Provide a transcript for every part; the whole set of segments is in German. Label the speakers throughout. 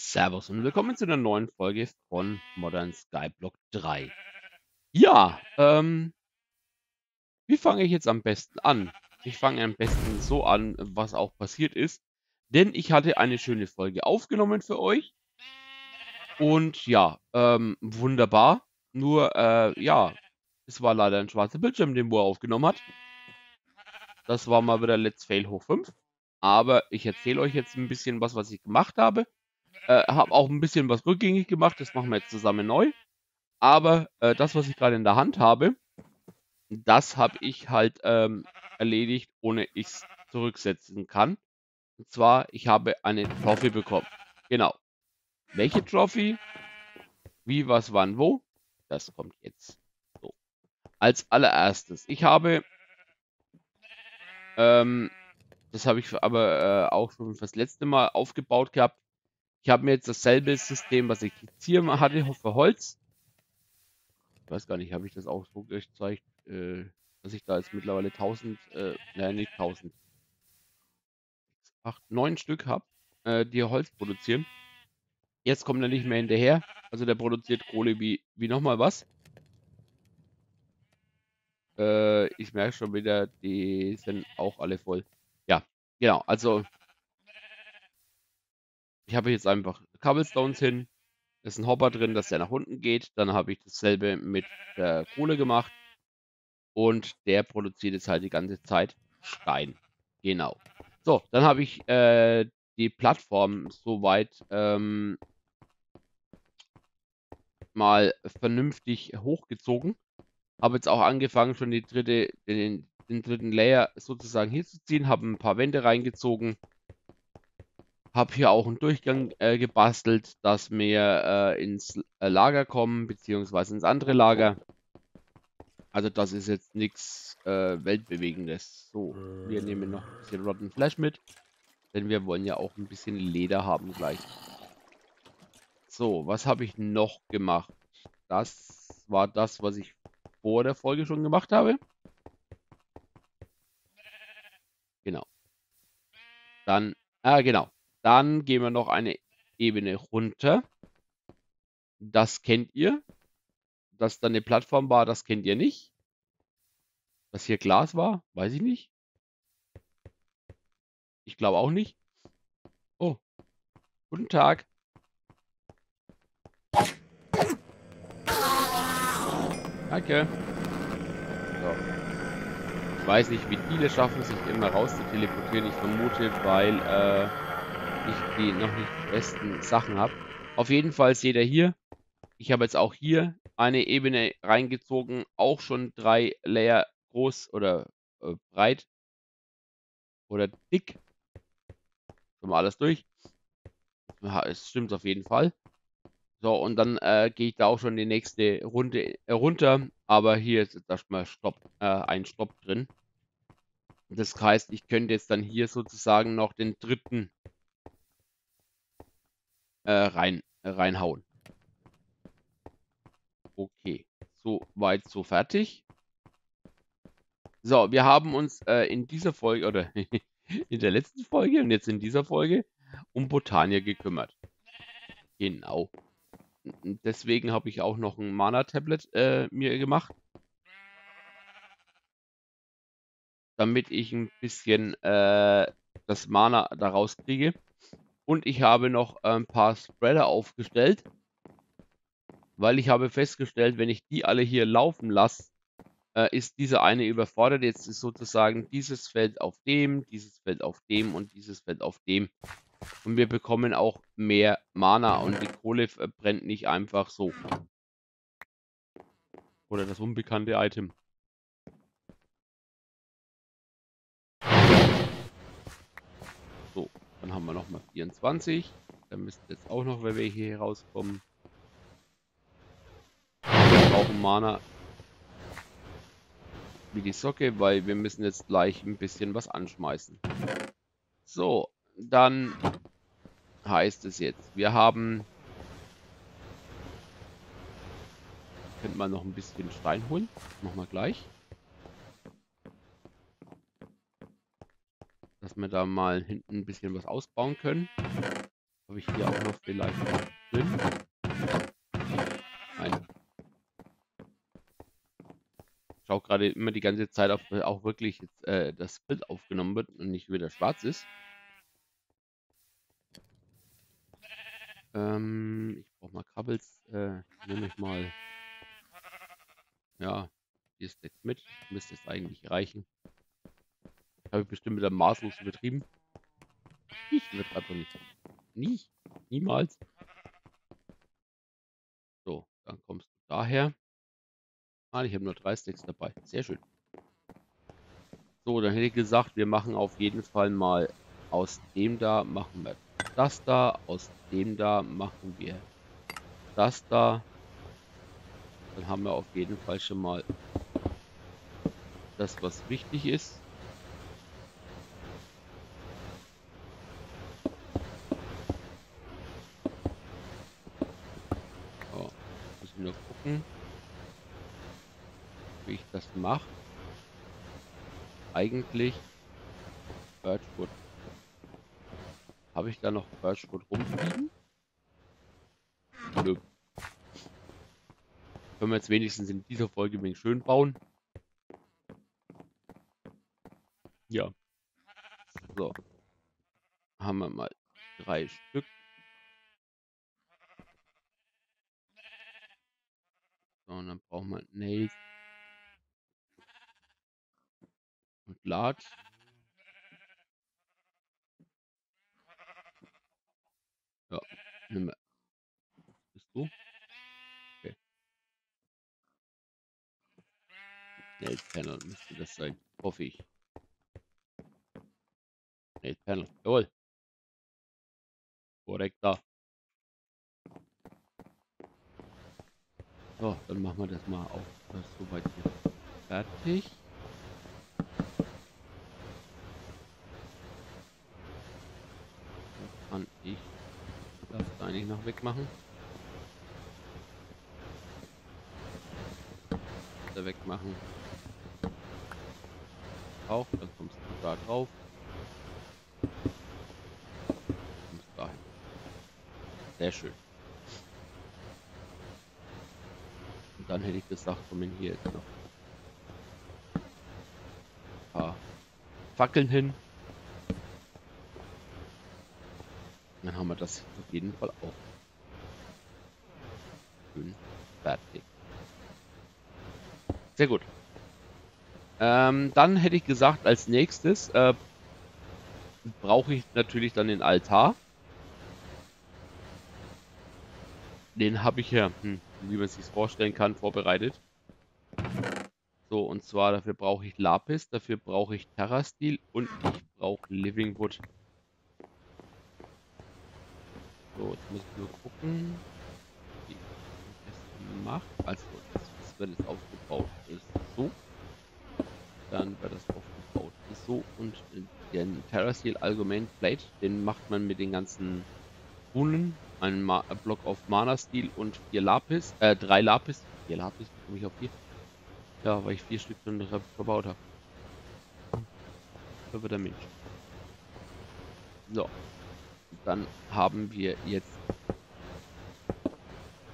Speaker 1: Servus und willkommen zu einer neuen Folge von Modern Skyblock 3. Ja, ähm, wie fange ich jetzt am besten an? Ich fange am besten so an, was auch passiert ist, denn ich hatte eine schöne Folge aufgenommen für euch. Und ja, ähm, wunderbar. Nur, äh, ja, es war leider ein schwarzer Bildschirm, den Mo aufgenommen hat. Das war mal wieder Let's Fail hoch 5. Aber ich erzähle euch jetzt ein bisschen was, was ich gemacht habe. Äh, habe auch ein bisschen was rückgängig gemacht. Das machen wir jetzt zusammen neu. Aber äh, das, was ich gerade in der Hand habe, das habe ich halt ähm, erledigt, ohne ich es zurücksetzen kann. Und zwar, ich habe eine Trophy bekommen. Genau. Welche Trophy? Wie, was, wann, wo? Das kommt jetzt. So. Als allererstes. Ich habe ähm, das habe ich aber äh, auch schon das letzte Mal aufgebaut gehabt. Ich habe mir jetzt dasselbe System, was ich jetzt hier hatte, für Holz. Ich weiß gar nicht, habe ich das auch so gezeigt, äh, dass ich da jetzt mittlerweile 1000, äh, nein, nicht 1000, 8, 9 Stück habe, äh, die Holz produzieren. Jetzt kommt er nicht mehr hinterher. Also der produziert Kohle wie, wie nochmal was. Äh, ich merke schon wieder, die sind auch alle voll. Ja, genau. Also ich habe jetzt einfach Cobblestones hin. Ist ein Hopper drin, dass der nach unten geht. Dann habe ich dasselbe mit der Kohle gemacht. Und der produziert jetzt halt die ganze Zeit Stein. Genau. So, dann habe ich äh, die Plattform soweit ähm, mal vernünftig hochgezogen. Habe jetzt auch angefangen, schon die dritte, den, den dritten Layer sozusagen hier zu ziehen. Habe ein paar Wände reingezogen. Habe hier auch einen Durchgang äh, gebastelt, dass wir äh, ins äh, Lager kommen, beziehungsweise ins andere Lager. Also das ist jetzt nichts äh, Weltbewegendes. So, wir nehmen noch ein bisschen Rotten Flash mit. Denn wir wollen ja auch ein bisschen Leder haben gleich. So, was habe ich noch gemacht? Das war das, was ich vor der Folge schon gemacht habe. Genau. Dann, ah, genau. Dann gehen wir noch eine Ebene runter. Das kennt ihr. Dass da eine Plattform war, das kennt ihr nicht. Dass hier Glas war, weiß ich nicht. Ich glaube auch nicht. Oh. Guten Tag. Danke. So. Ich weiß nicht, wie viele schaffen sich immer raus zu teleportieren. Ich vermute, weil äh, die noch nicht besten Sachen habe. Auf jeden Fall seht ihr hier, ich habe jetzt auch hier eine Ebene reingezogen, auch schon drei Layer groß oder äh, breit oder dick. Haben wir alles durch. Ja, es stimmt auf jeden Fall. So, und dann äh, gehe ich da auch schon die nächste Runde äh, runter. Aber hier ist jetzt erstmal Stopp, äh, ein Stopp drin. Das heißt, ich könnte jetzt dann hier sozusagen noch den dritten äh, rein, äh, reinhauen. Okay, so weit, so fertig. So, wir haben uns äh, in dieser Folge, oder in der letzten Folge und jetzt in dieser Folge, um Botania gekümmert. Genau deswegen habe ich auch noch ein Mana-Tablet äh, mir gemacht. Damit ich ein bisschen äh, das Mana daraus kriege. Und ich habe noch ein paar Spreader aufgestellt. Weil ich habe festgestellt, wenn ich die alle hier laufen lasse, äh, ist dieser eine überfordert. Jetzt ist sozusagen dieses Feld auf dem, dieses Feld auf dem und dieses Feld auf dem. Und wir bekommen auch mehr Mana und die Kohle brennt nicht einfach so. Oder das unbekannte Item. So, dann haben wir nochmal 24. Da müssten jetzt auch noch welche hier rauskommen. Wir brauchen Mana wie die Socke, weil wir müssen jetzt gleich ein bisschen was anschmeißen. So, dann heißt es jetzt, wir haben... Könnte man noch ein bisschen Stein holen. Machen wir gleich. Dass wir da mal hinten ein bisschen was ausbauen können. Habe ich hier auch noch vielleicht noch drin? Nein. Ich schaue gerade immer die ganze Zeit, ob auch wirklich jetzt, äh, das Bild aufgenommen wird und nicht wieder schwarz ist. Ähm, ich brauche mal Krabbels. Äh, nehme ich mal. Ja, hier Stacks mit. Müsste es eigentlich reichen. Habe ich bestimmt wieder maßlos übertrieben. Ich übertreibe nicht. Nie. Niemals. So, dann kommst du daher. Ah, ich habe nur drei Stacks dabei. Sehr schön. So, dann hätte ich gesagt, wir machen auf jeden Fall mal aus dem da, machen wir das da, aus dem da machen wir das da. Dann haben wir auf jeden Fall schon mal das, was wichtig ist. So, muss ich nur gucken, wie ich das mache. Eigentlich Birchwood habe ich da noch Birchwood rumfliegen? Nö. Können wir jetzt wenigstens in dieser Folge wenig schön bauen. Ja. So. Haben wir mal drei Stück. So, und dann brauchen wir Nails. Und Lad. Ja, nimm mal. Bist du? Okay. Nail Panel müsste das sein. Hoffe ich. Nail Panel. Jawohl. Korrekt da. So, dann machen wir das mal auch soweit hier fertig. Kann ich das da eigentlich noch wegmachen. Da wegmachen. Auch, dann kommst du da drauf. Kommst dahin. Sehr schön. Und dann hätte ich gesagt, kommen hier jetzt noch ein paar Fackeln hin. Dann haben wir das auf jeden Fall auch schön fertig. Sehr gut. Ähm, dann hätte ich gesagt, als nächstes äh, brauche ich natürlich dann den Altar. Den habe ich ja, hm, wie man sich vorstellen kann, vorbereitet. So, und zwar dafür brauche ich Lapis, dafür brauche ich Terra-Steel und ich brauche Living Wood. So, jetzt muss ich nur gucken, wie ich das mache. Also, das, wird jetzt aufgebaut ist so. Dann wird das aufgebaut ist so. Und den Terracial Argument Plate, den macht man mit den ganzen Runen. Einen Ma Block auf Mana-Stil und vier Lapis, äh, drei Lapis. Vier Lapis, komme ich auf vier? Ja, weil ich vier Stück schon verbaut habe. Da wird der Mensch. So, dann haben wir jetzt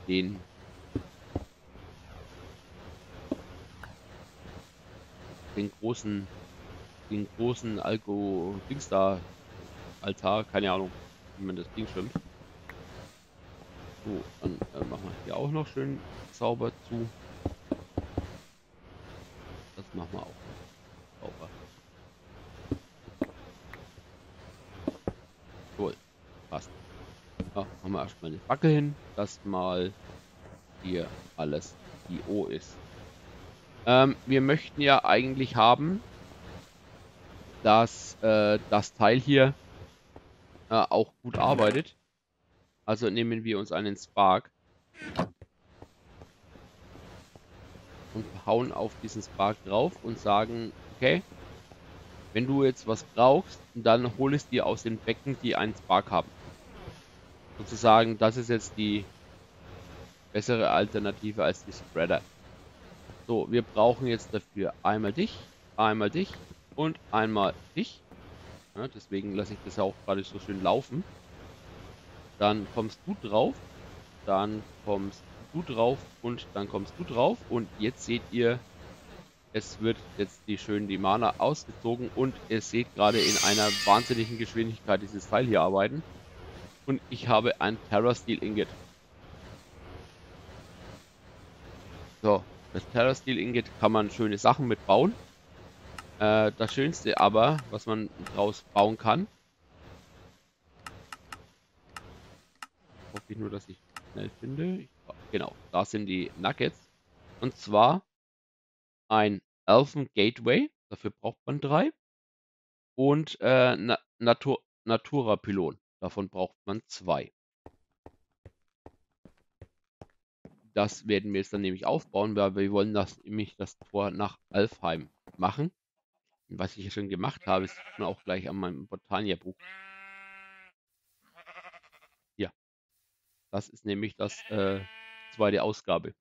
Speaker 1: den den großen den großen Alko Dings Altar, keine Ahnung, wie man das Ding schwimmt. So, dann äh, machen wir hier auch noch schön sauber zu. Das machen wir auch sauber. Cool. Passt. Ja, machen hin, dass mal hier alles IO ist. Ähm, wir möchten ja eigentlich haben, dass äh, das Teil hier äh, auch gut arbeitet. Also nehmen wir uns einen Spark und hauen auf diesen Spark drauf und sagen, okay, wenn du jetzt was brauchst, dann hol es dir aus den Becken, die einen Spark haben. Sozusagen, das ist jetzt die bessere Alternative als die Spreader. So, wir brauchen jetzt dafür einmal dich, einmal dich und einmal dich. Ja, deswegen lasse ich das auch gerade so schön laufen. dann kommst du drauf, dann kommst du drauf und dann kommst du drauf. Und jetzt seht ihr, es wird jetzt die schön die Mana ausgezogen und ihr seht gerade in einer wahnsinnigen Geschwindigkeit dieses Teil hier arbeiten. Und ich habe ein Terra Steel Ingot. So, das Terra Steel Ingot kann man schöne Sachen mitbauen. Äh, das Schönste aber, was man daraus bauen kann, hoffe ich nur, dass ich schnell finde. Ich, genau, da sind die Nuggets. Und zwar ein Elfen Gateway, dafür braucht man drei. Und äh, Na Natur Natura Pylon, davon braucht man zwei. Das werden wir jetzt dann nämlich aufbauen, weil wir wollen das, nämlich das Tor nach Alfheim machen. Was ich ja schon gemacht habe, ist auch gleich an meinem Botania-Buch. Ja. Das ist nämlich das äh, zweite Ausgabe.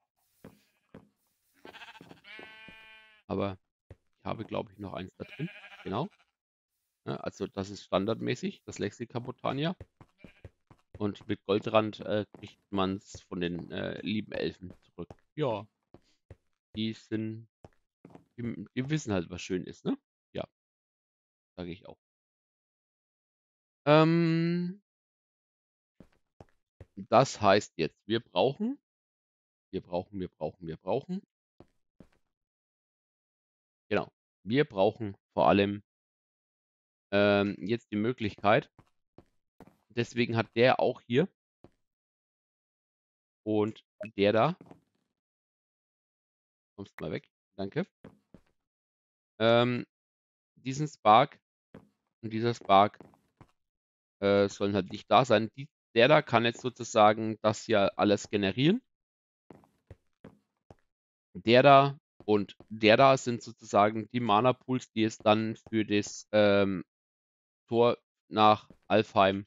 Speaker 1: Aber ich habe, glaube ich, noch eins da drin. Genau. Ja, also das ist standardmäßig, das Lexika Botania. Und mit Goldrand äh, kriegt man es von den äh, lieben Elfen zurück. Ja. Die sind. Die, die, wissen halt, was schön ist, ne? Ja. Sage ich auch. Ähm, das heißt jetzt, wir brauchen. Wir brauchen, wir brauchen, wir brauchen. Genau. Wir brauchen vor allem ähm, jetzt die Möglichkeit, Deswegen hat der auch hier. Und der da. Kommst mal weg. Danke. Ähm, diesen Spark und dieser Spark äh, sollen halt nicht da sein. Die, der da kann jetzt sozusagen das hier alles generieren. Der da und der da sind sozusagen die Mana-Pools, die es dann für das ähm, Tor nach Alfheim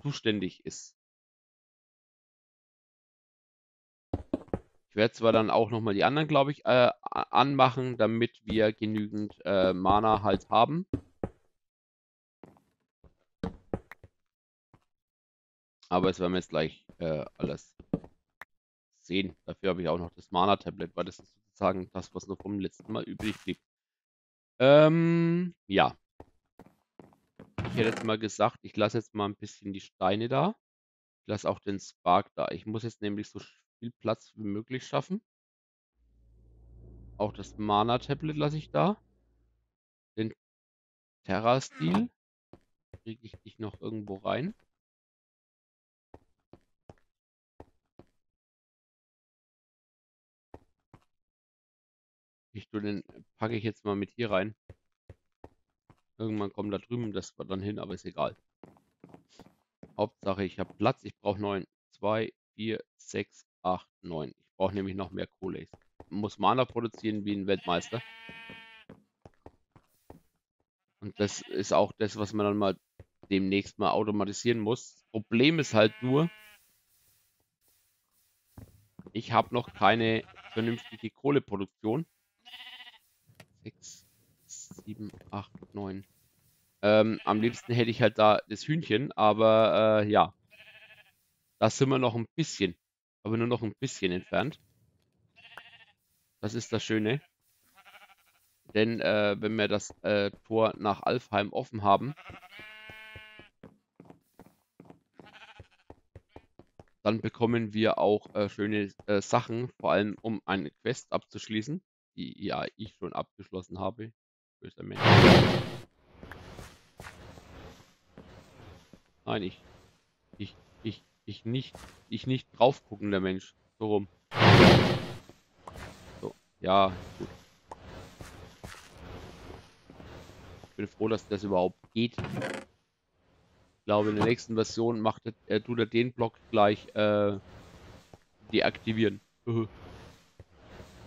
Speaker 1: zuständig ist. Ich werde zwar dann auch nochmal die anderen, glaube ich, äh, anmachen, damit wir genügend äh, Mana halt haben. Aber es werden wir jetzt gleich äh, alles sehen. Dafür habe ich auch noch das Mana-Tablet, weil das ist sozusagen das, was noch vom letzten Mal übrig blieb. Ähm, ja. Ich hätte jetzt mal gesagt, ich lasse jetzt mal ein bisschen die Steine da. Ich lasse auch den Spark da. Ich muss jetzt nämlich so viel Platz wie möglich schaffen. Auch das Mana-Tablet lasse ich da. Den Terra-Stil. Kriege ich dich noch irgendwo rein? Ich tue den, packe ich jetzt mal mit hier rein. Irgendwann kommt da drüben das dann hin, aber ist egal. Hauptsache, ich habe Platz. Ich brauche 9. 2, 4, 6, 8, 9. Ich brauche nämlich noch mehr Kohle. Ich muss Mana produzieren wie ein Weltmeister. Und das ist auch das, was man dann mal demnächst mal automatisieren muss. Problem ist halt nur, ich habe noch keine vernünftige Kohleproduktion. 6, 7, 8, 9. Ähm, am liebsten hätte ich halt da das Hühnchen, aber äh, ja. Da sind wir noch ein bisschen, aber nur noch ein bisschen entfernt. Das ist das Schöne. Denn äh, wenn wir das äh, Tor nach Alfheim offen haben, dann bekommen wir auch äh, schöne äh, Sachen, vor allem um eine Quest abzuschließen, die ja ich schon abgeschlossen habe. Böser Mensch. Nein, ich, ich, ich, ich nicht, ich nicht drauf gucken, der Mensch. So rum. So, ja, gut. Ich bin froh, dass das überhaupt geht. Ich glaube, in der nächsten Version macht er, tut er den Block gleich äh, deaktivieren.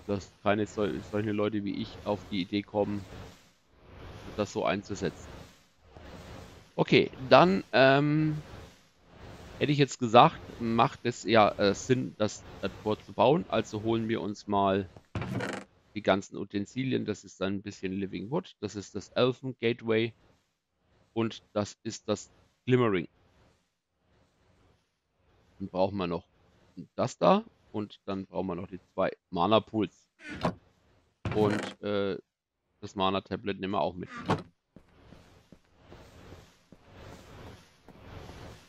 Speaker 1: dass keine sol solche Leute wie ich auf die Idee kommen, das so einzusetzen. Okay, dann ähm, hätte ich jetzt gesagt, macht es ja äh, Sinn, das, das Tor zu bauen. Also holen wir uns mal die ganzen Utensilien. Das ist dann ein bisschen Living Wood. Das ist das Elfen Gateway. Und das ist das Glimmering. Dann brauchen wir noch das da und dann brauchen wir noch die zwei Mana Pools. Und äh, das Mana Tablet nehmen wir auch mit.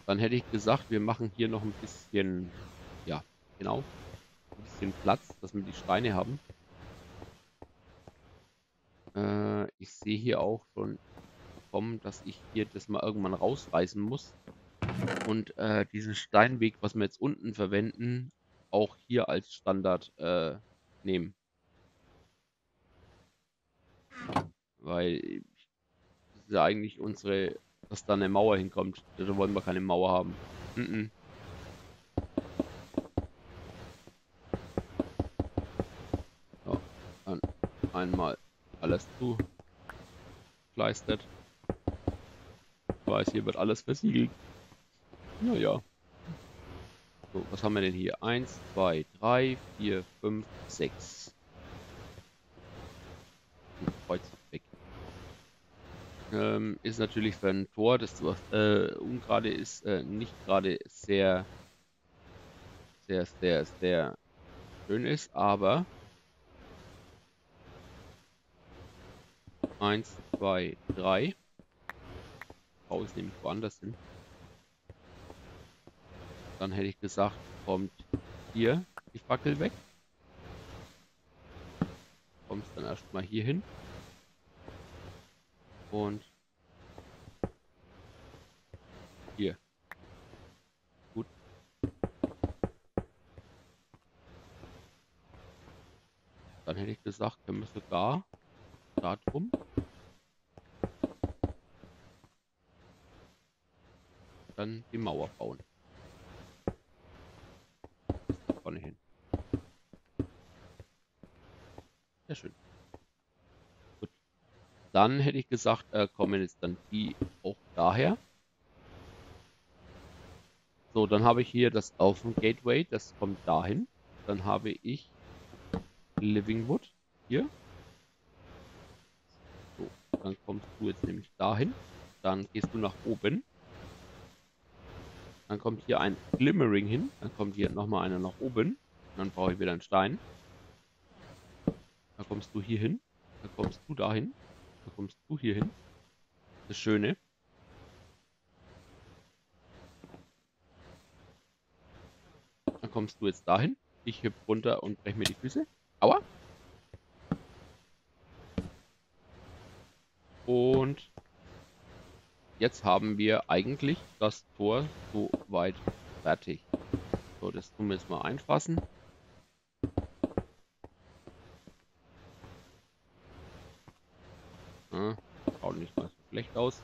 Speaker 1: Dann hätte ich gesagt, wir machen hier noch ein bisschen, ja, genau, ein bisschen Platz, dass wir die Steine haben. Äh, ich sehe hier auch schon kommen, dass ich hier das mal irgendwann rausreißen muss. Und äh, diesen Steinweg, was wir jetzt unten verwenden, auch hier als Standard äh, nehmen. Weil das ist ja eigentlich unsere dass da eine Mauer hinkommt. Da wollen wir keine Mauer haben. Mm -mm. So, dann einmal alles zu kleistert. Ich weiß, hier wird alles versiegelt. Naja. So, was haben wir denn hier? 1, 2, 3, 4, 5, 6. Kreuz ähm, ist natürlich für ein Tor, das äh, ungerade ist, äh, nicht gerade sehr, sehr, sehr, sehr schön ist, aber 1, 2, 3. Frau ist nämlich woanders hin. Dann hätte ich gesagt, kommt hier die Fackel weg. Kommst dann erstmal hier hin. Und hier. Gut. Dann hätte ich gesagt, wir sogar da drum. Dann die Mauer bauen. Da vorne hin. Sehr schön. Dann hätte ich gesagt, äh, kommen jetzt dann die auch daher. So, dann habe ich hier das Open Gateway, das kommt dahin. Dann habe ich Livingwood hier. So, dann kommst du jetzt nämlich dahin. Dann gehst du nach oben. Dann kommt hier ein Glimmering hin. Dann kommt hier nochmal einer nach oben. Dann brauche ich wieder einen Stein. Dann kommst du hier hin. Dann kommst du dahin. Da kommst du hier hin. Das Schöne. Dann kommst du jetzt dahin. Ich hüpf runter und brech mir die Füße. Aua. Und jetzt haben wir eigentlich das Tor so weit fertig. So, das tun wir jetzt mal einfassen. Schlecht aus.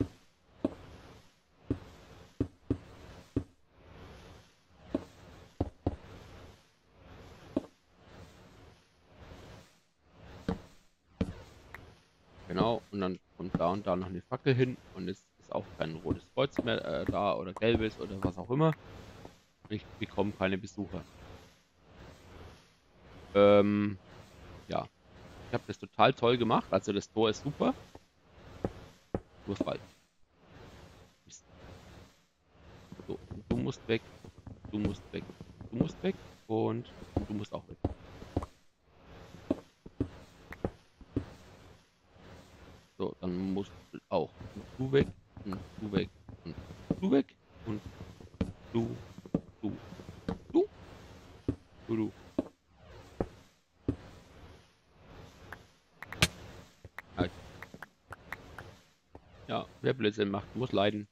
Speaker 1: Genau, und dann kommt da und da noch eine Fackel hin und es ist auch kein rotes Kreuz mehr äh, da oder gelbes oder was auch immer. Ich bekomme keine Besucher. Ähm, ja, ich habe das total toll gemacht. Also das Tor ist super. Falsch. So, du musst weg. Du musst weg. Du musst weg. Und du musst auch weg. So, dann musst du auch du weg und du weg und du weg und du, du, du, du. Wer Blödsinn macht, muss leiden.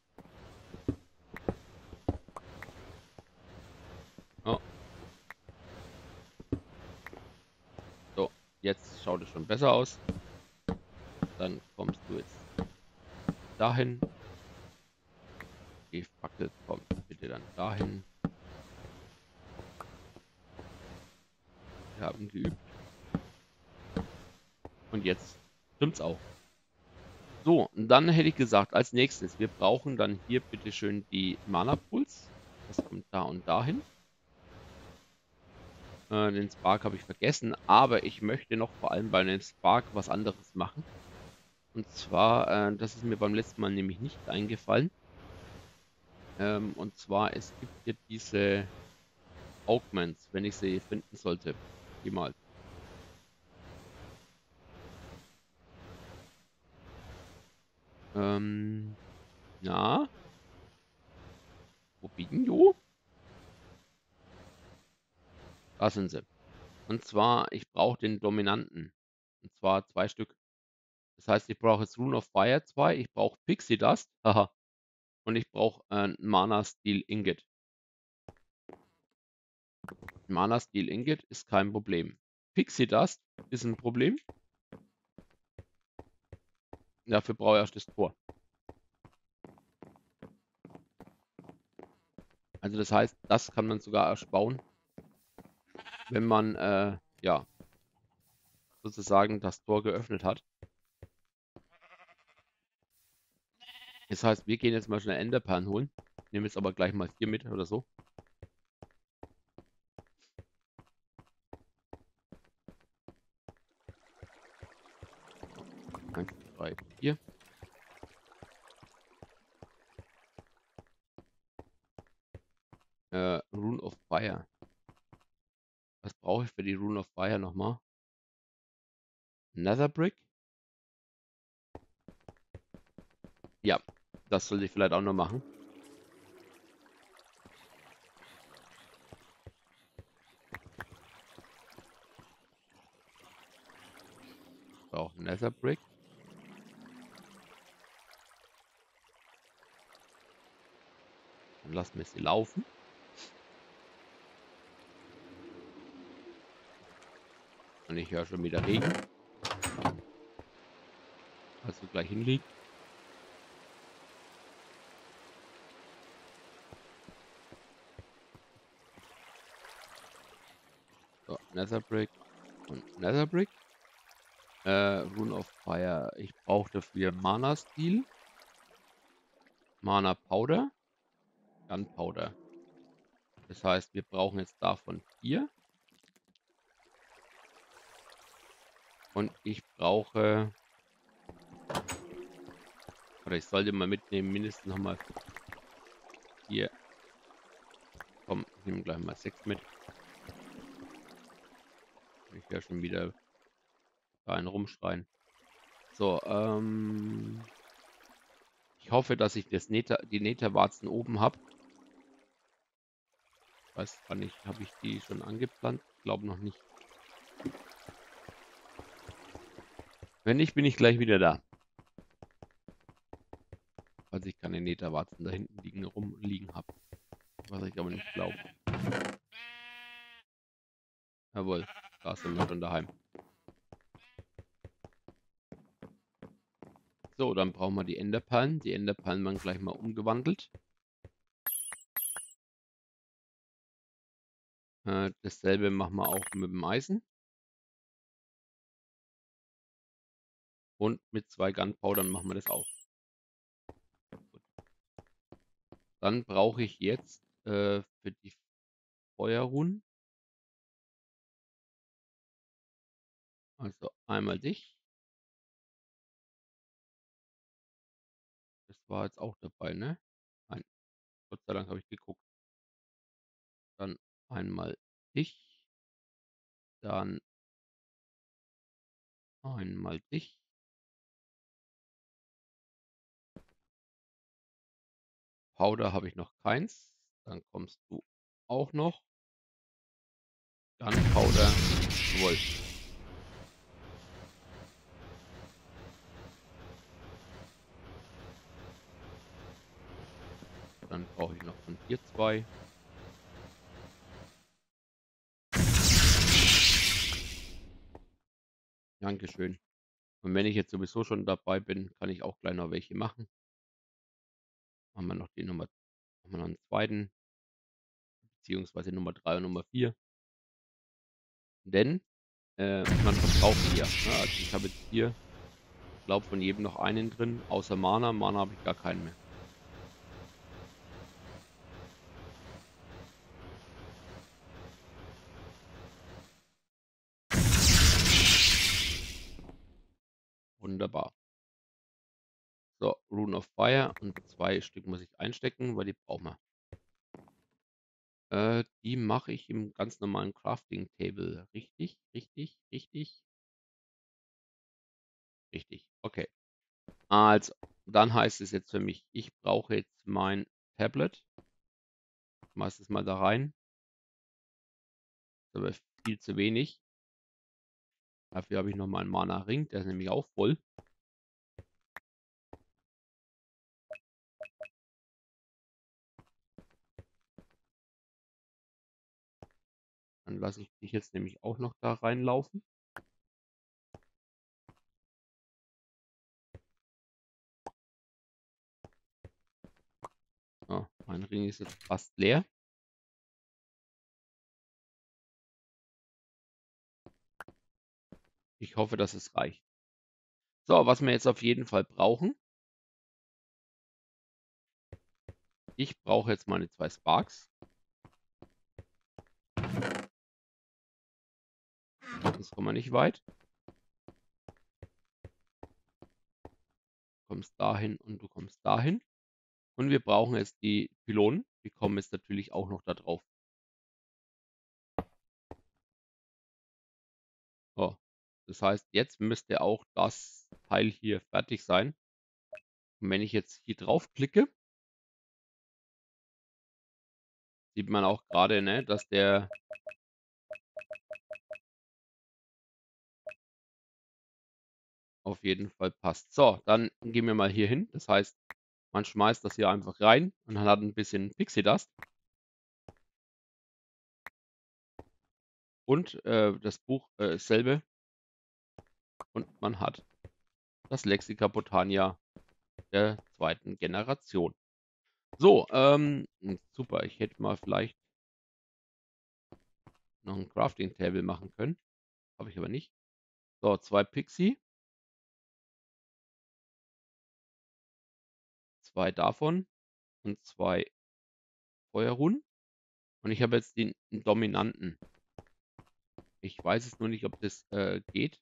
Speaker 1: Oh. So, jetzt schaut es schon besser aus. Dann kommst du jetzt dahin. Die Fackel kommt bitte dann dahin. Wir haben geübt. Und jetzt stimmt's auch. So, und dann hätte ich gesagt, als nächstes, wir brauchen dann hier bitte schön die Mana Pools. Das kommt da und dahin. Äh, den Spark habe ich vergessen, aber ich möchte noch vor allem bei dem Spark was anderes machen. Und zwar, äh, das ist mir beim letzten Mal nämlich nicht eingefallen. Ähm, und zwar, es gibt hier diese Augments, wenn ich sie finden sollte. Jemals. Ähm, ja. Wo biegen du? Da sind sie. Und zwar, ich brauche den Dominanten. Und zwar zwei Stück. Das heißt, ich brauche jetzt Rune of Fire 2, ich brauche Pixie Dust, haha. Und ich brauche äh, Mana Steel Ingot. Mana Steel Ingot ist kein Problem. Pixie Dust ist ein Problem. Dafür brauche ich erst das Tor. Also das heißt, das kann man sogar erst bauen, wenn man äh, ja sozusagen das Tor geöffnet hat. Das heißt, wir gehen jetzt mal schnell Enderperlen holen. Nehmen jetzt aber gleich mal vier mit oder so. Drei, vier. Äh, Rune of Fire. Was brauche ich für die Rune of Fire nochmal? Nether Brick? Ja, das sollte ich vielleicht auch noch machen. Auch Nether Brick. Dann lassen wir sie laufen. Und ich höre schon wieder Regen. Also gleich hinlegen. So, Netherbrick und Netherbrick. Äh, Rune of Fire. Ich brauche dafür Mana Steel. Mana Powder. Gunpowder. Das heißt, wir brauchen jetzt davon vier. Und ich brauche... Oder ich sollte mal mitnehmen, mindestens nochmal vier. Komm, ich nehme gleich mal sechs mit. Ich höre schon wieder einen rumschreien. So, ähm... Ich hoffe, dass ich das Nether, die Netherwarzen oben habe weiß zwar nicht, habe ich die schon angepflanzt? Ich glaube noch nicht. Wenn nicht, bin ich gleich wieder da. Falls ich keine Netherwarzen da hinten liegen, rumliegen habe. Was ich aber nicht glaube. Jawohl, da sind wir schon daheim. So, dann brauchen wir die Enderperlen. Die Enderperlen werden gleich mal umgewandelt. Äh, dasselbe machen wir auch mit dem Eisen. Und mit zwei Gunpowdern machen wir das auch. Gut. Dann brauche ich jetzt äh, für die Feuerruhen. Also einmal dich. Das war jetzt auch dabei, ne? Nein. Gott sei Dank habe ich geguckt. Dann einmal dich, dann einmal dich. Powder habe ich noch keins. Dann kommst du auch noch. Dann Powder. Jawohl. Dann brauche ich noch von dir zwei. Dankeschön. Und wenn ich jetzt sowieso schon dabei bin, kann ich auch gleich noch welche machen. Machen wir noch die Nummer, machen wir noch einen zweiten, beziehungsweise Nummer 3 und Nummer 4. Denn äh, man verbraucht hier. Ne? Also ich habe jetzt hier, glaube von jedem noch einen drin, außer Mana. Mana habe ich gar keinen mehr. Wunderbar. So, Rune of Fire und zwei Stück muss ich einstecken, weil die brauchen wir. Äh, die mache ich im ganz normalen Crafting Table. Richtig, richtig, richtig. Richtig, okay. Also, dann heißt es jetzt für mich, ich brauche jetzt mein Tablet. Schmeiß es mal da rein. Das ist aber viel zu wenig. Dafür habe ich noch mal einen Mana Ring, der ist nämlich auch voll. Dann lasse ich dich jetzt nämlich auch noch da reinlaufen. So, mein Ring ist jetzt fast leer. Ich hoffe, dass es reicht. So, was wir jetzt auf jeden Fall brauchen. Ich brauche jetzt meine zwei Sparks. Das kommen wir nicht weit. Du kommst dahin und du kommst dahin. Und wir brauchen jetzt die Pylonen. Die kommen jetzt natürlich auch noch da drauf. Das heißt, jetzt müsste auch das Teil hier fertig sein. Und wenn ich jetzt hier drauf klicke, sieht man auch gerade, ne, dass der auf jeden Fall passt. So, dann gehen wir mal hier hin. Das heißt, man schmeißt das hier einfach rein und hat ein bisschen Pixie Dust. Und äh, das Buch äh, dasselbe. Und man hat das Lexica Botania der zweiten Generation. So, ähm, super. Ich hätte mal vielleicht noch ein Crafting Table machen können. Habe ich aber nicht. So, zwei Pixie. zwei davon und zwei Feuerruhen. Und ich habe jetzt den Dominanten. Ich weiß es nur nicht, ob das äh, geht.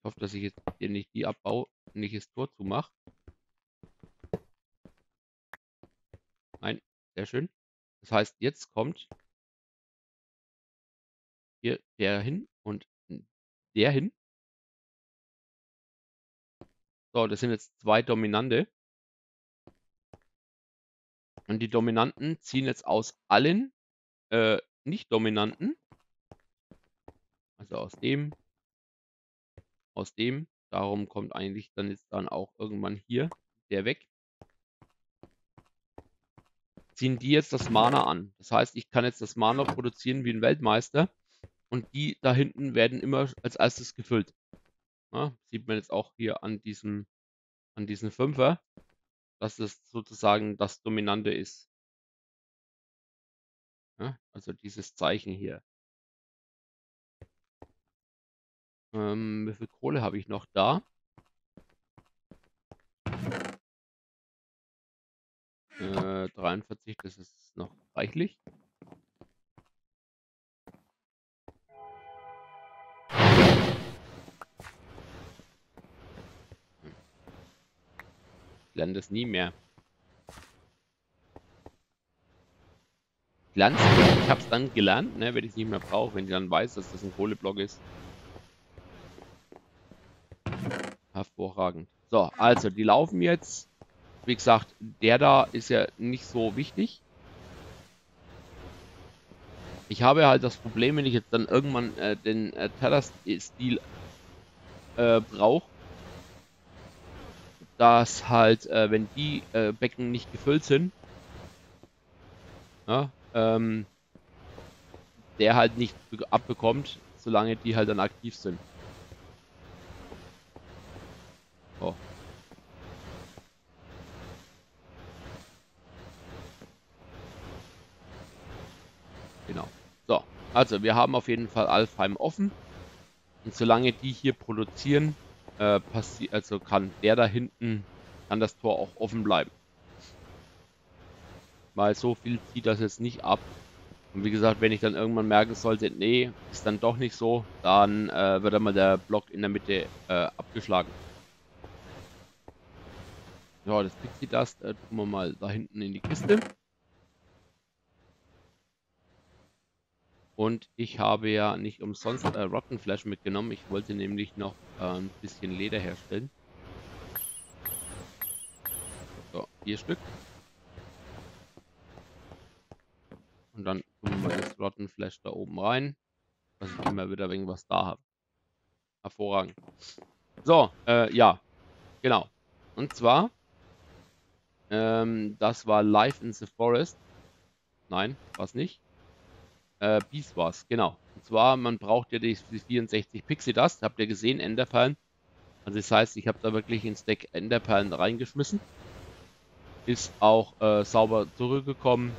Speaker 1: Ich hoffe, dass ich jetzt hier nicht die abbaue und nicht das Tor zumache. Nein, sehr schön. Das heißt, jetzt kommt hier der hin und der hin. So, das sind jetzt zwei Dominante. Und die Dominanten ziehen jetzt aus allen äh, Nicht-Dominanten, also aus dem, aus dem, darum kommt eigentlich dann jetzt dann auch irgendwann hier der weg, ziehen die jetzt das Mana an. Das heißt, ich kann jetzt das Mana produzieren wie ein Weltmeister und die da hinten werden immer als erstes gefüllt. Ja, sieht man jetzt auch hier an diesem, an diesem Fünfer, dass es sozusagen das Dominante ist. Ja, also dieses Zeichen hier. Ähm, wie viel Kohle habe ich noch da? Äh, 43, das ist noch reichlich. lerne das nie mehr. Ich lerne ich habe es dann gelernt, ne, wenn ich es nicht mehr brauche, wenn ich dann weiß, dass das ein Kohleblock ist. Hervorragend. So, also die laufen jetzt. Wie gesagt, der da ist ja nicht so wichtig. Ich habe halt das Problem, wenn ich jetzt dann irgendwann äh, den äh, Terra-Stil äh, brauche, dass halt, äh, wenn die äh, Becken nicht gefüllt sind, ja, ähm, der halt nicht abbekommt, solange die halt dann aktiv sind. Oh. Genau. So, also wir haben auf jeden Fall Alfheim offen. Und solange die hier produzieren, äh, also kann der da hinten, kann das Tor auch offen bleiben. Weil so viel zieht das jetzt nicht ab. Und wie gesagt, wenn ich dann irgendwann merken sollte, nee, ist dann doch nicht so, dann äh, wird einmal der Block in der Mitte äh, abgeschlagen. Ja, das Pixie Dust äh, tun wir mal da hinten in die Kiste. Und ich habe ja nicht umsonst äh, Rotten Flash mitgenommen. Ich wollte nämlich noch äh, ein bisschen Leder herstellen. So, vier Stück. Und dann tun wir das Rotten Flash da oben rein, dass ich immer wieder irgendwas da habe. Hervorragend. So, äh, ja, genau. Und zwar, ähm, das war Life in the Forest. Nein, was nicht. Äh, Beast war's, genau. Und zwar, man braucht ja die, die 64 Pixie Dust. Habt ihr gesehen, Enderperlen. Also das heißt, ich habe da wirklich ein Stack Enderperlen reingeschmissen. Ist auch äh, sauber zurückgekommen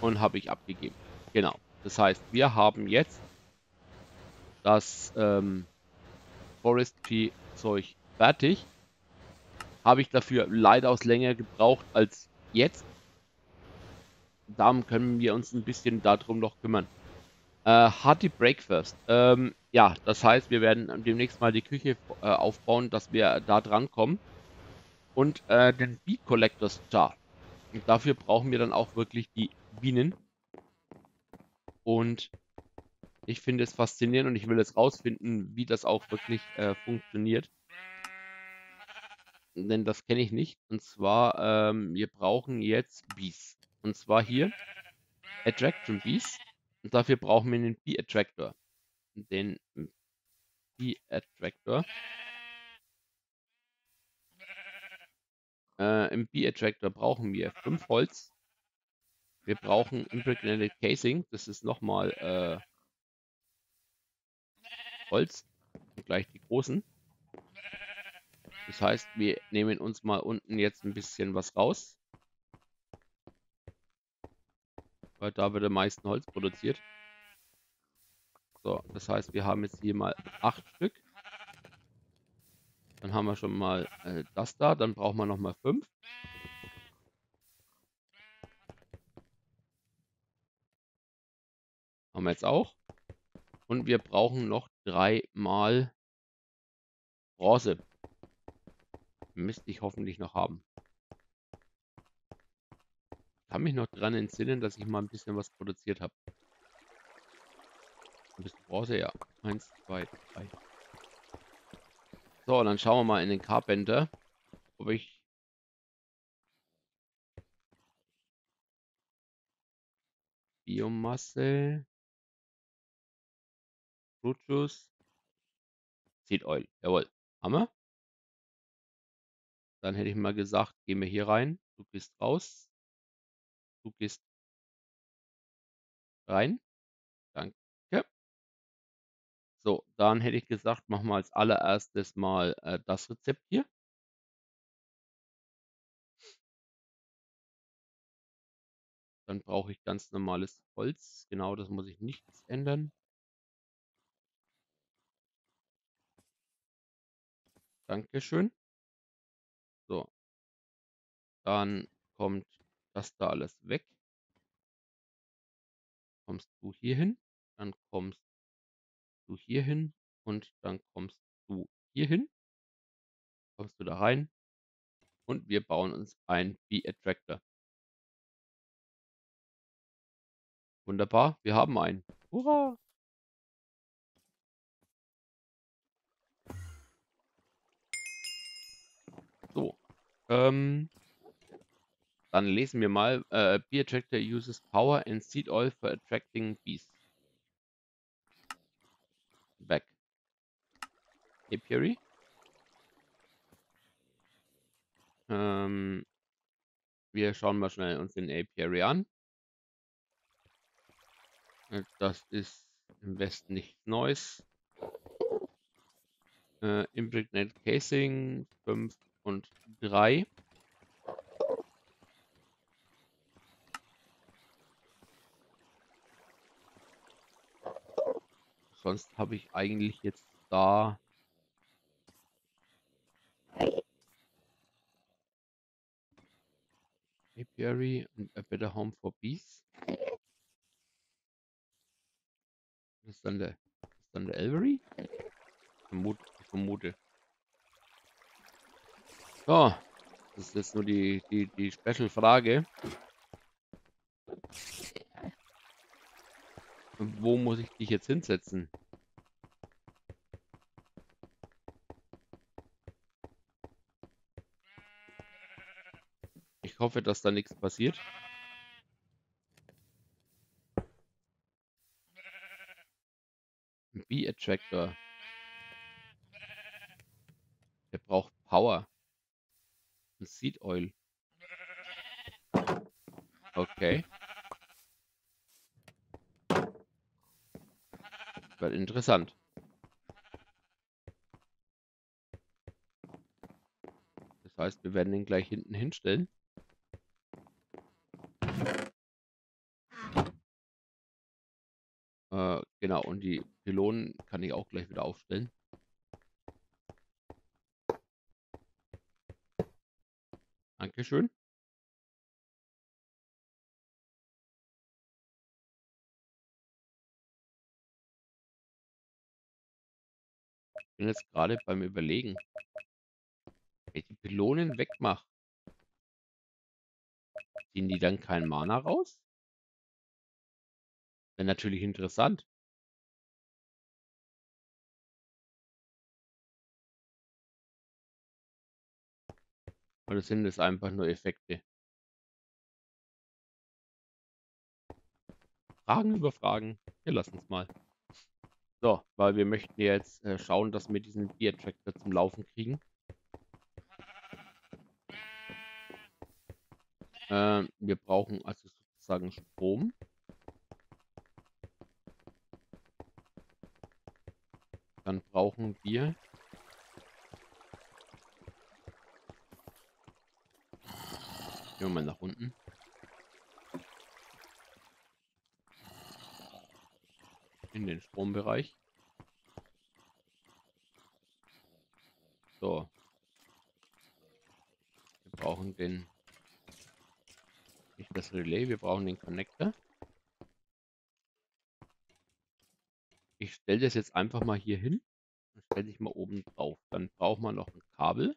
Speaker 1: und habe ich abgegeben. Genau. Das heißt, wir haben jetzt das ähm, Forestry Zeug fertig. Habe ich dafür leider aus länger gebraucht als jetzt. Darum können wir uns ein bisschen darum noch kümmern. Äh, Hearty Breakfast. Ähm, ja, das heißt, wir werden demnächst mal die Küche äh, aufbauen, dass wir da dran kommen. Und äh, den Bee Collector Star. Und dafür brauchen wir dann auch wirklich die Bienen. Und ich finde es faszinierend und ich will jetzt rausfinden, wie das auch wirklich äh, funktioniert. Denn das kenne ich nicht. Und zwar, ähm, wir brauchen jetzt Bees. Und zwar hier Attraction Bees. Und dafür brauchen wir den Bee Attractor. Den Bee Attractor. Äh, Im Bee Attractor brauchen wir 5 Holz. Wir brauchen Impregnated Casing. Das ist nochmal äh, Holz. Und gleich die großen. Das heißt, wir nehmen uns mal unten jetzt ein bisschen was raus. Weil da wird am meisten Holz produziert. So, das heißt, wir haben jetzt hier mal acht Stück. Dann haben wir schon mal äh, das da. Dann brauchen wir nochmal fünf. Haben wir jetzt auch. Und wir brauchen noch dreimal Bronze. Müsste ich hoffentlich noch haben. Kann mich noch daran entsinnen, dass ich mal ein bisschen was produziert habe. Ein bisschen Bronze, ja. Eins, zwei, drei. So, dann schauen wir mal in den Carpenter, ob ich Biomasse Fruit Juice. Seed Oil. Jawohl. Hammer. Dann hätte ich mal gesagt, gehen wir hier rein. Du gehst raus. Du gehst rein. Danke. So, dann hätte ich gesagt, machen wir als allererstes mal äh, das Rezept hier. Dann brauche ich ganz normales Holz. Genau, das muss ich nichts ändern. Dankeschön. So. Dann kommt das da alles weg. Kommst du hier hin, dann kommst du hier hin und dann kommst du hier hin. Kommst du da rein und wir bauen uns ein Bee Attractor. Wunderbar, wir haben einen. Hurra! So. Ähm, dann lesen wir mal. Äh, Bee Attractor uses power and seed oil for attracting bees. Back. Apiary. Ähm, wir schauen mal schnell uns den Apiary an. Äh, das ist im Westen nichts Neues. Äh, Impregnate Casing 5 und 3. Sonst habe ich eigentlich jetzt da Apiary und A Better Home for Bees. Das ist dann der, ist dann der Elvery? Vermut, ich vermute. So. Das ist jetzt nur die, die, die Special-Frage. Wo muss ich dich jetzt hinsetzen? Ich hoffe, dass da nichts passiert. Ein Bee-Attractor. Der braucht Power. Ein Seed Oil. Okay. Wird interessant. Das heißt, wir werden ihn gleich hinten hinstellen. Äh, genau, und die Pylonen kann ich auch gleich wieder aufstellen. Dankeschön. Bin jetzt gerade beim Überlegen. Die Pylonen wegmache, ziehen die dann kein Mana raus? Wäre natürlich interessant. Oder sind es einfach nur Effekte? Fragen über Fragen. Wir lassen es mal. So, weil wir möchten jetzt äh, schauen, dass wir diesen Beer Tractor zum Laufen kriegen. Äh, wir brauchen also sozusagen Strom. Dann brauchen wir Gehen wir mal nach unten. In den Strombereich. So. Wir brauchen den nicht das Relais, wir brauchen den Connector. Ich stelle das jetzt einfach mal hier hin und stelle dich mal oben drauf. Dann braucht man noch ein Kabel.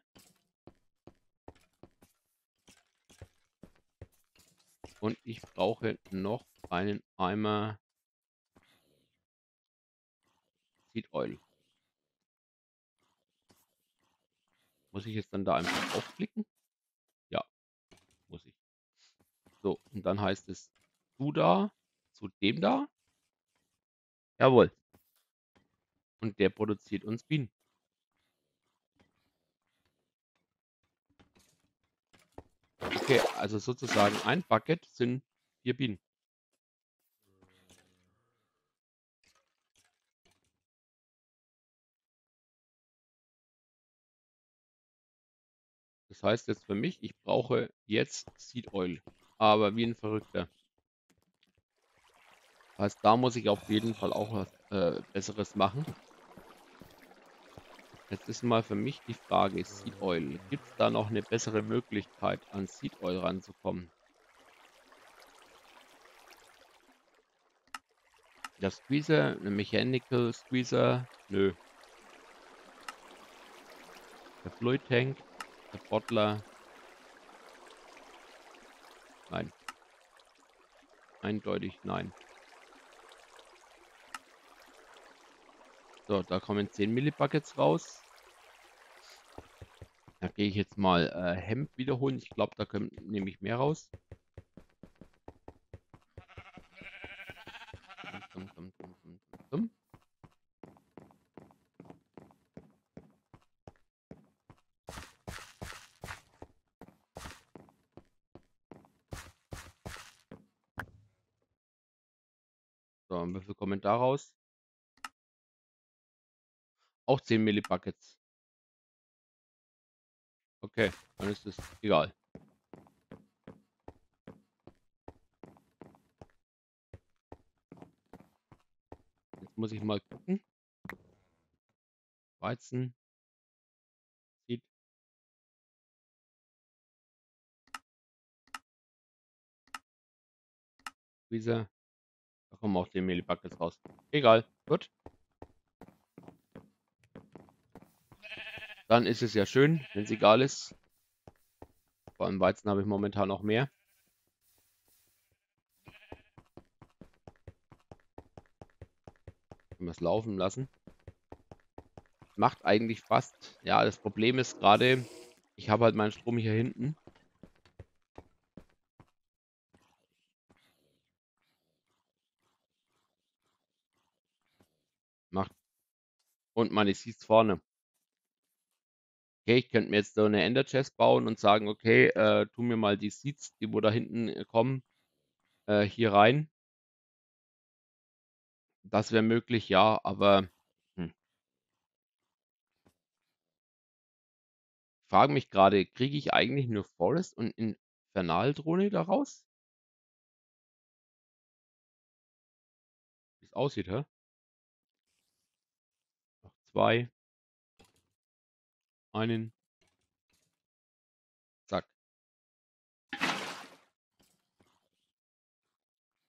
Speaker 1: Und ich brauche noch einen Eimer Seed Oil. Muss ich jetzt dann da einfach aufklicken? Ja, muss ich. So, und dann heißt es du da zu dem da. Jawohl. Und der produziert uns Bienen. Okay, also sozusagen ein Bucket sind vier Bienen. Das heißt jetzt für mich, ich brauche jetzt Seed Oil. Aber wie ein Verrückter. Das da muss ich auf jeden Fall auch was äh, Besseres machen. Jetzt ist mal für mich die Frage, Seed Oil. Gibt es da noch eine bessere Möglichkeit, an Seed Oil ranzukommen? Der Squeezer, eine Mechanical Squeezer, nö. Der Fluid Tank, der Bottler, nein. Eindeutig nein. So, da kommen 10 Millibuckets raus. Da gehe ich jetzt mal äh, Hemd wiederholen. Ich glaube, da nehme ich mehr raus. So, und wie viel kommen da raus? Auch 10 Millibuckets. Okay, dann ist es egal. Jetzt muss ich mal gucken. Weizen. Sieht. Dieser. Kommen auch 10 Millibuckets raus. Egal. Gut. Dann ist es ja schön, wenn es egal ist. Vor allem Weizen habe ich momentan noch mehr. Können wir es laufen lassen. Macht eigentlich fast. Ja, das Problem ist gerade, ich habe halt meinen Strom hier hinten. Macht. Und sieht es vorne. Okay, ich könnte mir jetzt so eine Ender Chest bauen und sagen, okay, äh, tu mir mal die Seeds, die wo da hinten äh, kommen, äh, hier rein. Das wäre möglich, ja, aber hm. frage mich gerade, kriege ich eigentlich nur Forest und Infernaldrohne daraus? Wie es aussieht, hä? Zwei. Einen. Zack.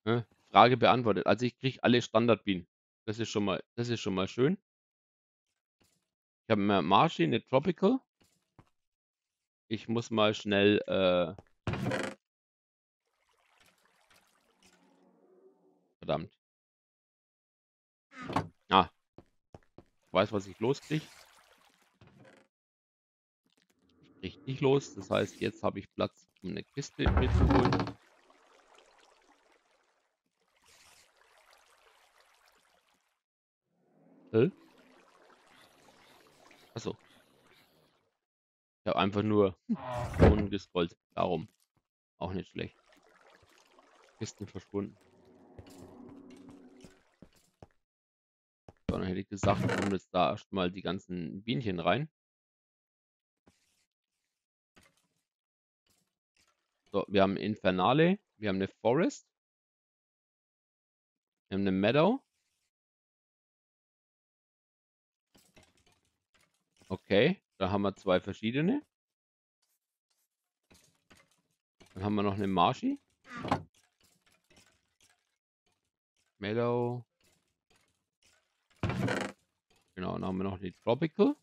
Speaker 1: Ne? Frage beantwortet. Also ich kriege alle Standardbienen. Das ist schon mal, das ist schon mal schön. Ich habe eine Marshy, eine Tropical. Ich muss mal schnell äh Verdammt. Ah. Ich weiß, was ich loskriege. Ich kriege nicht los. Das heißt, jetzt habe ich Platz, um eine Kiste mitzuholen. Hä? Achso. Ich habe einfach nur Bohnen gescrollt. Darum. Auch nicht schlecht. Kisten verschwunden. Dann hätte ich gesagt, kommen jetzt da erstmal die ganzen Bienchen rein. So, wir haben Infernale, wir haben eine Forest, wir haben eine Meadow, Okay, da haben wir zwei verschiedene. Dann haben wir noch eine Marschi. Meadow. Genau, dann haben wir noch die Tropical.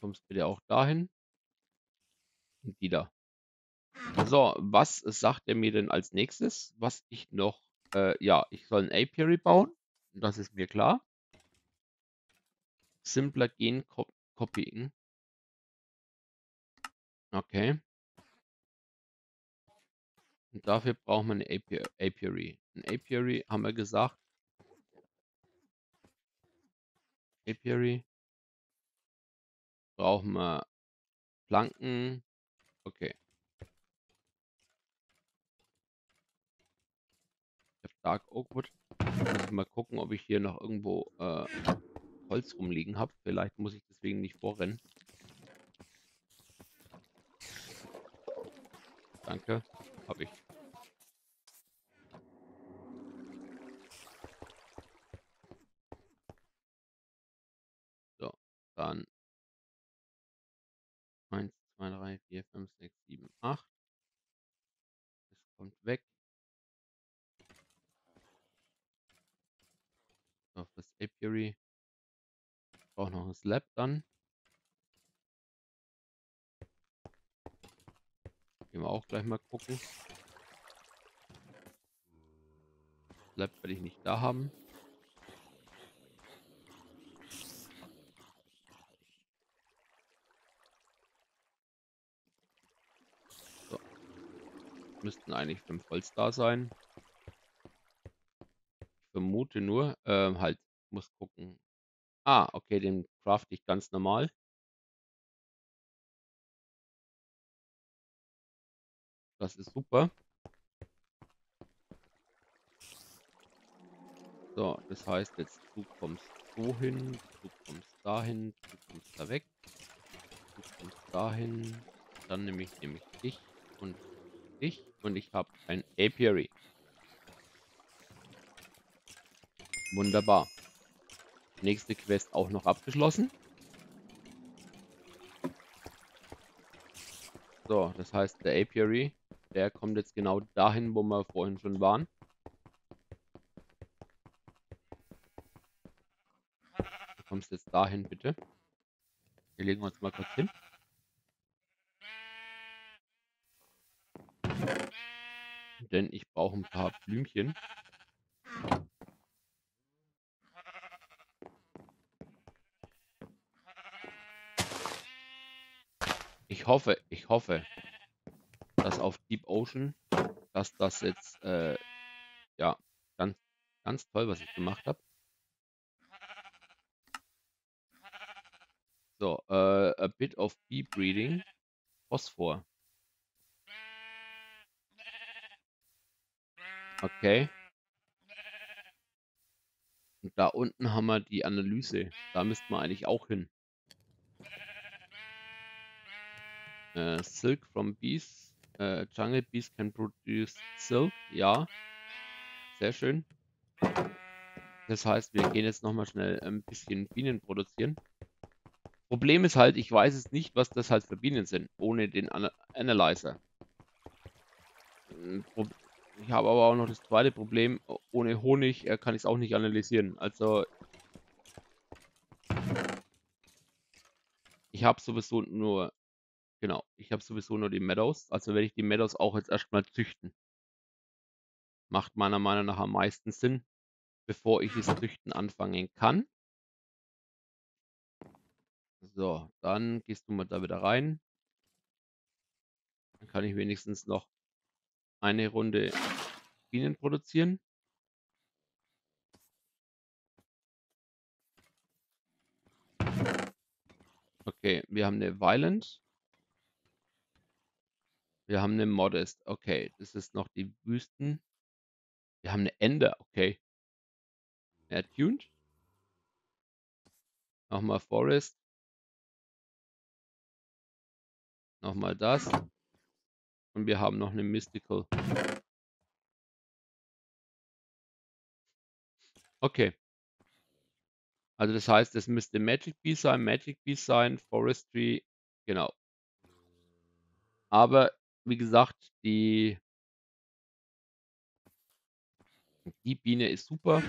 Speaker 1: Kommst bitte auch dahin. Und die da. So, was sagt er mir denn als nächstes? Was ich noch, äh, ja, ich soll ein Apiary bauen. Das ist mir klar simpler Gen-Copying. Okay. Und dafür braucht man eine Apiary. Ein Apiary haben wir gesagt. Apiary. Brauchen wir Planken. Okay. Ich habe Dark Oakwood. Muss ich mal gucken, ob ich hier noch irgendwo äh, Holz rumliegen habe. Vielleicht muss ich deswegen nicht vorrennen. Danke. Habe ich. So, dann 1, 2, 3, 4, 5, 6, 7, 8. Das kommt weg. Auf das Apiary brauche noch ein Slab dann. Gehen wir auch gleich mal gucken. Slab werde ich nicht da haben. Müssten eigentlich fünf Holz da sein. Ich vermute nur, äh, halt, muss gucken, Ah, okay, den craft ich ganz normal. Das ist super. So, das heißt jetzt, du kommst so hin, du kommst dahin, du kommst da weg, du kommst dahin, dann nehme ich nämlich dich und dich und ich habe ein Apiary. Wunderbar. Nächste Quest auch noch abgeschlossen. So, das heißt, der Apiary, der kommt jetzt genau dahin, wo wir vorhin schon waren. Du kommst jetzt dahin, bitte. Wir legen uns mal kurz hin. Denn ich brauche ein paar Blümchen. Ich hoffe, ich hoffe, dass auf Deep Ocean, dass das jetzt, äh, ja, ganz, ganz toll, was ich gemacht habe. So, äh, a bit of bee breeding. Phosphor. Okay. Und da unten haben wir die Analyse. Da müssten wir eigentlich auch hin. Äh, silk from bees. Äh, jungle bees can produce silk. Ja. Sehr schön. Das heißt, wir gehen jetzt nochmal schnell ein bisschen Bienen produzieren. Problem ist halt, ich weiß es nicht, was das halt für Bienen sind, ohne den Ana Analyzer. Ich habe aber auch noch das zweite Problem, ohne Honig kann ich es auch nicht analysieren. Also ich habe sowieso nur, genau, ich habe sowieso nur die Meadows, also werde ich die Meadows auch jetzt erstmal züchten. Macht meiner Meinung nach am meisten Sinn, bevor ich das Züchten anfangen kann. So, dann gehst du mal da wieder rein. Dann kann ich wenigstens noch eine Runde Bienen produzieren. Okay, wir haben eine Violent. Wir haben eine Modest. Okay, das ist noch die Wüsten. Wir haben eine Ender. Okay. Attuned. Nochmal Forest. Nochmal das. Und wir haben noch eine Mystical. Okay. Also das heißt, es müsste Magic Bee sein, Magic Bee sein, Forestry, genau. Aber wie gesagt, die, die Biene ist super.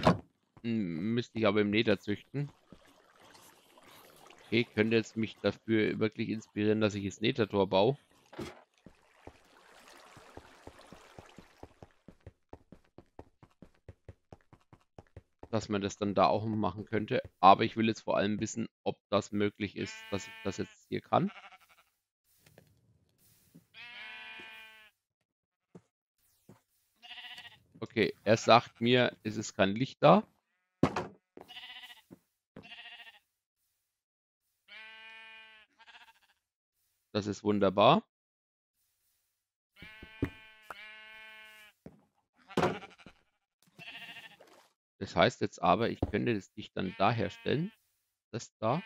Speaker 1: Müsste ich aber im Nether züchten. Okay, könnte jetzt mich dafür wirklich inspirieren, dass ich das Nether-Tor baue. Dass man das dann da auch machen könnte. Aber ich will jetzt vor allem wissen, ob das möglich ist, dass ich das jetzt hier kann. Okay, er sagt mir, es ist kein Licht da. Das ist wunderbar. Das heißt jetzt aber, ich könnte das Licht dann da herstellen. Das da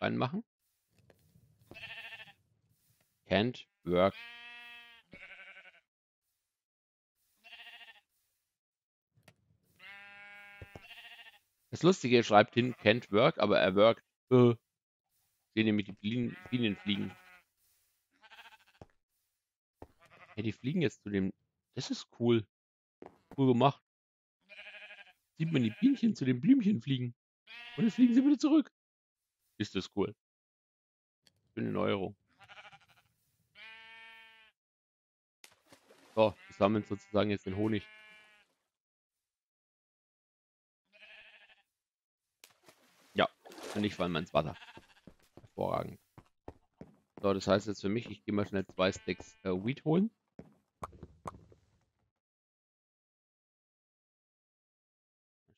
Speaker 1: reinmachen. Can't work. Das Lustige schreibt hin, can't work, aber er workt. Äh, sehen nämlich die Bienen fliegen. Ja, die fliegen jetzt zu dem. Das ist cool. Cool gemacht. Sieht man die Bienchen zu den Blümchen fliegen. Und dann fliegen sie wieder zurück. Ist das cool. Eine Neuerung. So, wir sammeln sozusagen jetzt den Honig. Ja, und ich fall mal ins Wasser. Hervorragend. So, das heißt jetzt für mich, ich gehe mal schnell zwei Stacks äh, Wheat holen.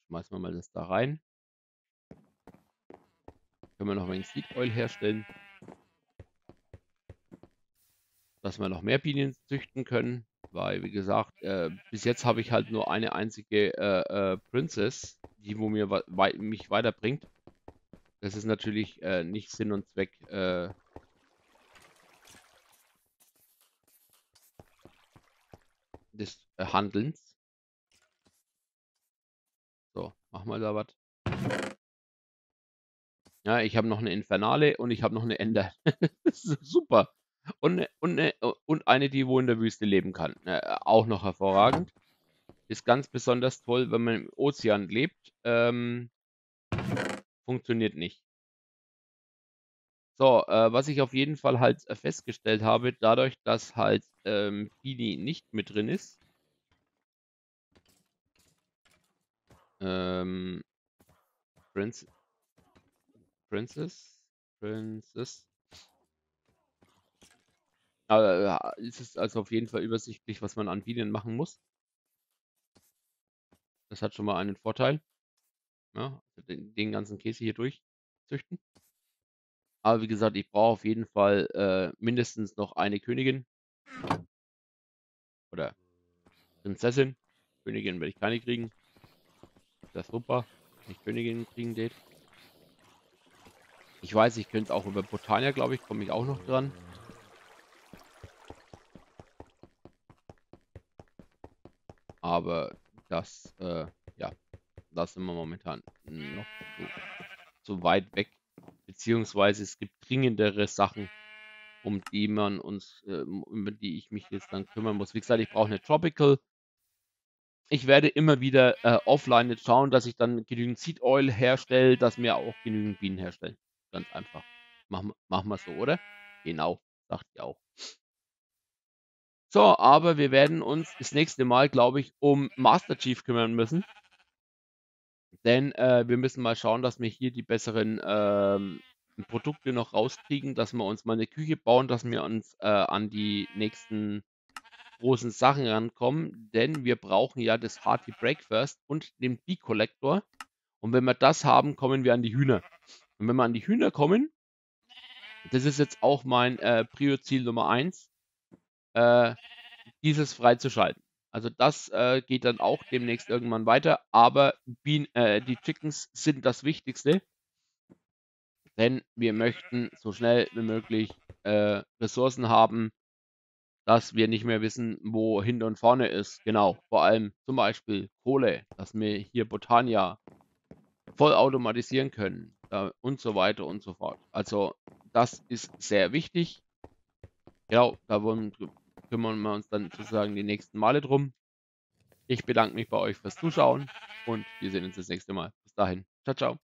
Speaker 1: Schmeißen wir mal das da rein. Können wir noch ein Seed Oil herstellen. Dass wir noch mehr Bienen züchten können. Weil, wie gesagt, äh, bis jetzt habe ich halt nur eine einzige äh, äh, Princess, die wo mir wei mich weiterbringt. Das ist natürlich äh, nicht Sinn und Zweck äh, des äh, Handelns. Mach mal da was. Ja, ich habe noch eine Infernale und ich habe noch eine Ender. super. Und, ne, und, ne, und eine, die wo in der Wüste leben kann. Äh, auch noch hervorragend. Ist ganz besonders toll, wenn man im Ozean lebt. Ähm, funktioniert nicht. So, äh, was ich auf jeden Fall halt äh, festgestellt habe, dadurch, dass halt ähm, Bini nicht mit drin ist, Ähm, Prince, Princess, Princess. Aber äh, ist es also auf jeden Fall übersichtlich, was man an Bienen machen muss. Das hat schon mal einen Vorteil. Ja, also den, den ganzen Käse hier durchzüchten. Aber wie gesagt, ich brauche auf jeden Fall äh, mindestens noch eine Königin. Oder Prinzessin. Königin werde ich keine kriegen. Das super. Ich Königin kriegen geht. Ich weiß, ich könnte auch über Botania, glaube ich, komme ich auch noch dran. Aber das, äh, ja, da sind wir momentan noch zu, zu weit weg. Beziehungsweise es gibt dringendere Sachen, um die man uns, äh, um die ich mich jetzt dann kümmern muss. Wie gesagt, ich brauche eine Tropical. Ich werde immer wieder äh, offline jetzt schauen, dass ich dann genügend Seed Oil herstelle, dass mir auch genügend Bienen herstellen. Ganz einfach. Machen, machen wir so, oder? Genau, sagt ihr auch. So, aber wir werden uns das nächste Mal, glaube ich, um Master Chief kümmern müssen. Denn äh, wir müssen mal schauen, dass wir hier die besseren ähm, Produkte noch rauskriegen, dass wir uns mal eine Küche bauen, dass wir uns äh, an die nächsten großen Sachen rankommen. Denn wir brauchen ja das Hearty Breakfast und den Bee Collector. Und wenn wir das haben, kommen wir an die Hühner. Und wenn wir an die Hühner kommen, das ist jetzt auch mein äh, Prio-Ziel Nummer 1, äh, dieses freizuschalten. Also das äh, geht dann auch demnächst irgendwann weiter, aber Bien, äh, die Chickens sind das Wichtigste, denn wir möchten so schnell wie möglich äh, Ressourcen haben, dass wir nicht mehr wissen, wo hinten und vorne ist. Genau, vor allem zum Beispiel Kohle, dass wir hier Botania voll automatisieren können äh, und so weiter und so fort. Also das ist sehr wichtig. Genau, da wollen, kümmern wir uns dann sozusagen die nächsten Male drum. Ich bedanke mich bei euch fürs Zuschauen und wir sehen uns das nächste Mal. Bis dahin. Ciao, ciao.